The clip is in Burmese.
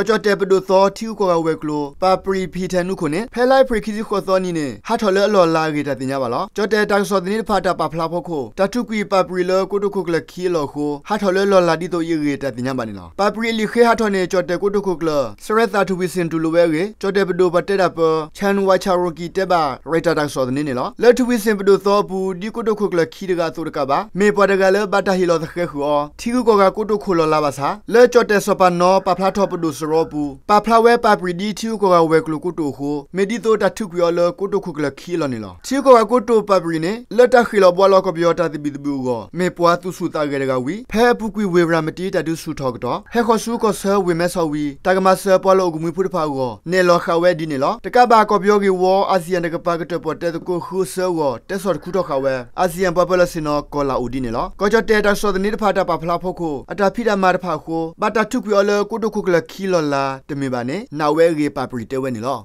အကြောတဲပဒိုသောထီကိုကဝဲကလိုပါပရီဖီထန်နုခုနေဖဲလိုက်ပရီခီစီခေါ်သောနီနေဟာထော်လဲအလော်လာဂေတာတင်ကြပါလားကြောတဲတန်စော်တင်ဖာတာပါဖလာဖို့ခိုတထုကွီပါပရီလောကိုတုခုကလခီလောခိုဟာထော်လဲလော်လာဒီတိုယေဂေတာတင်ကြပါနေလားပါပရီလီခေဟာထော်နေကြောတဲကိုတုခုကလစရက်တာထူဝီစင်တူလိုဝဲကေကြောတဲပဒိုပတဲတာပချန်ဝါချာရိုကီတဲဘာရိုက်တာတန်စော်တင်နေလားလက်ထူဝီစင်ပဒိုသောဘူးဒီကိုတုခုကလခီတကဆိုတကပါမေပေါ်တကလည်းဘတ်တာဟီလောသခဲခူအောထီကူကောကကိုတုခုလောလာပါစာလဲကြောတဲစောပါနောပါဖလာထော်ပဒိုစရောဘူးပါဖလာဝဲပါပရီဒီထီကိုကဝဲကလိုကိုတိုခိုမေဒီတိုတထုကွေော်လကိုတိုခုကလခီလနေလောချီကိုကကိုတိုပပရီနေလက်တခီလဘွာလောကပြောတာတိဘီဘူကိုမေပွားသူစုတာကြရကဝီဖဲပူကွေဝေရမတီတတုစုထောက်တော့ဟဲခေါ်စုကိုဆဲဝေမဲဆော်ဝီတကမဆဲပွာလောကမူဖုတဖာကိုနေလောခဝဲဒီနေလောတကဘာကပြောကီဝါအာဆီယံတကပါကတပေါ်တဲ့ကိုခုဆဲဝတက်ဆော့ခုတော့ခဝဲအာဆီယံပပလစင်နောကောလာဦးဒီနေလောကောချတဲ့တဆော့ဒနေတဖာတာပါဖလာဖို့ကိုအတာဖိတာမာတဖာကိုဘာတာထုကွေော်လကိုတိုခုကလခီလောလာတမေပါနေနာဝဲရေပါပရီတဲဝဲနေလော